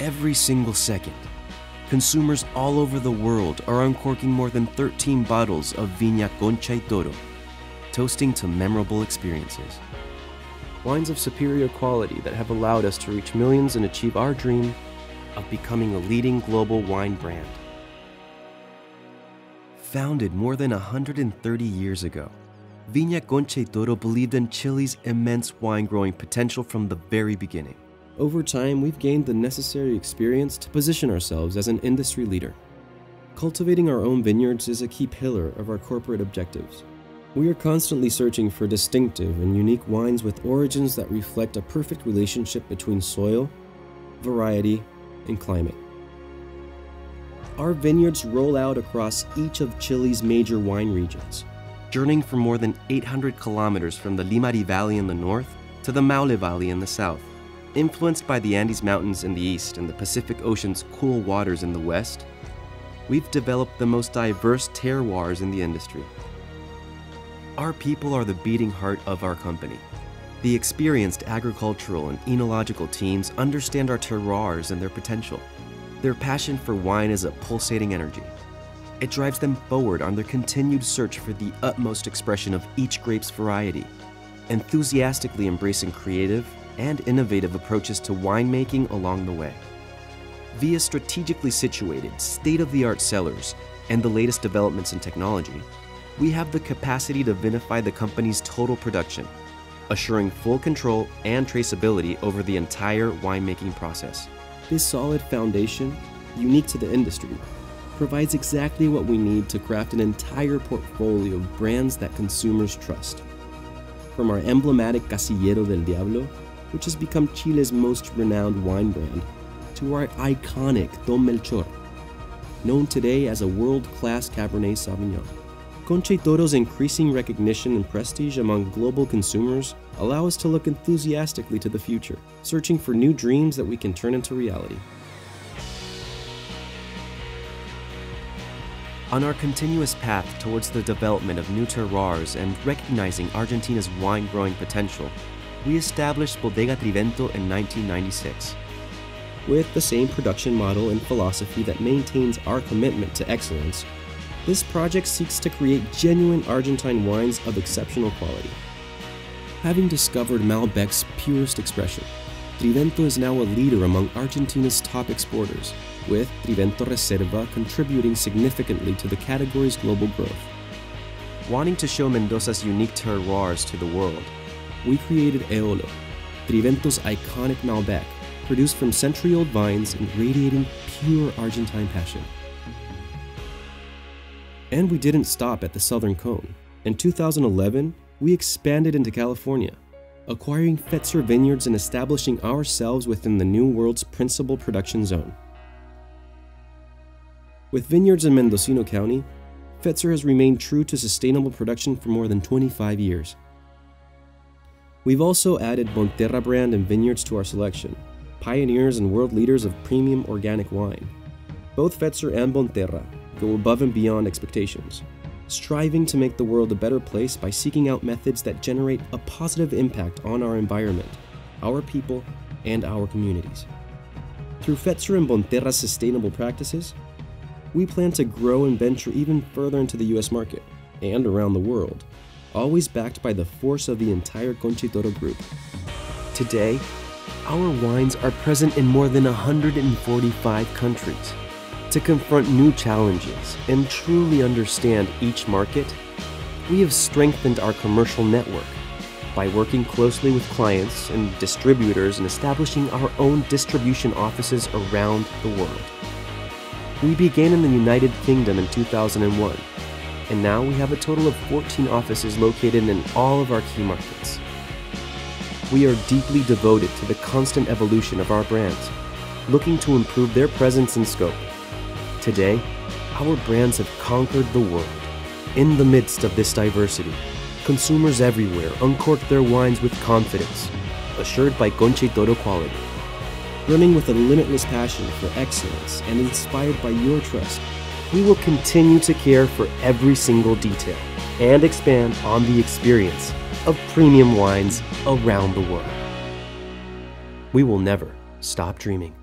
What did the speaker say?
Every single second, consumers all over the world are uncorking more than 13 bottles of Viña Concha y Toro, toasting to memorable experiences. Wines of superior quality that have allowed us to reach millions and achieve our dream of becoming a leading global wine brand. Founded more than 130 years ago, Viña Concha y Toro believed in Chile's immense wine growing potential from the very beginning. Over time, we've gained the necessary experience to position ourselves as an industry leader. Cultivating our own vineyards is a key pillar of our corporate objectives. We are constantly searching for distinctive and unique wines with origins that reflect a perfect relationship between soil, variety, and climate. Our vineyards roll out across each of Chile's major wine regions, journeying for more than 800 kilometers from the Limari Valley in the north to the Maule Valley in the south. Influenced by the Andes Mountains in the east and the Pacific Ocean's cool waters in the west, we've developed the most diverse terroirs in the industry. Our people are the beating heart of our company. The experienced agricultural and enological teams understand our terroirs and their potential. Their passion for wine is a pulsating energy. It drives them forward on their continued search for the utmost expression of each grape's variety, enthusiastically embracing creative and innovative approaches to winemaking along the way. Via strategically situated, state of the art cellars and the latest developments in technology, we have the capacity to vinify the company's total production, assuring full control and traceability over the entire winemaking process. This solid foundation, unique to the industry, provides exactly what we need to craft an entire portfolio of brands that consumers trust. From our emblematic Casillero del Diablo, which has become Chile's most renowned wine brand, to our iconic Don Melchor, known today as a world-class Cabernet Sauvignon. Concha y Toro's increasing recognition and prestige among global consumers allow us to look enthusiastically to the future, searching for new dreams that we can turn into reality. On our continuous path towards the development of new terroirs and recognizing Argentina's wine growing potential, we established Bodega Trivento in 1996. With the same production model and philosophy that maintains our commitment to excellence, this project seeks to create genuine Argentine wines of exceptional quality. Having discovered Malbec's purest expression, Trivento is now a leader among Argentina's top exporters, with Trivento Reserva contributing significantly to the category's global growth. Wanting to show Mendoza's unique terroirs to the world, we created Eolo, Trivento's iconic Malbec, produced from century-old vines and radiating pure Argentine passion. And we didn't stop at the Southern Cone. In 2011, we expanded into California, acquiring Fetzer vineyards and establishing ourselves within the New World's principal production zone. With vineyards in Mendocino County, Fetzer has remained true to sustainable production for more than 25 years. We've also added Bonterra brand and vineyards to our selection, pioneers and world leaders of premium organic wine. Both Fetzer and Bonterra go above and beyond expectations, striving to make the world a better place by seeking out methods that generate a positive impact on our environment, our people, and our communities. Through Fetzer and Bonterra's sustainable practices, we plan to grow and venture even further into the US market and around the world, always backed by the force of the entire Concha y Toro group. Today, our wines are present in more than 145 countries to confront new challenges and truly understand each market, we have strengthened our commercial network by working closely with clients and distributors and establishing our own distribution offices around the world. We began in the United Kingdom in 2001, and now we have a total of 14 offices located in all of our key markets. We are deeply devoted to the constant evolution of our brands, looking to improve their presence and scope Today, our brands have conquered the world. In the midst of this diversity, consumers everywhere uncork their wines with confidence, assured by Concha y Toro quality. Running with a limitless passion for excellence and inspired by your trust, we will continue to care for every single detail and expand on the experience of premium wines around the world. We will never stop dreaming.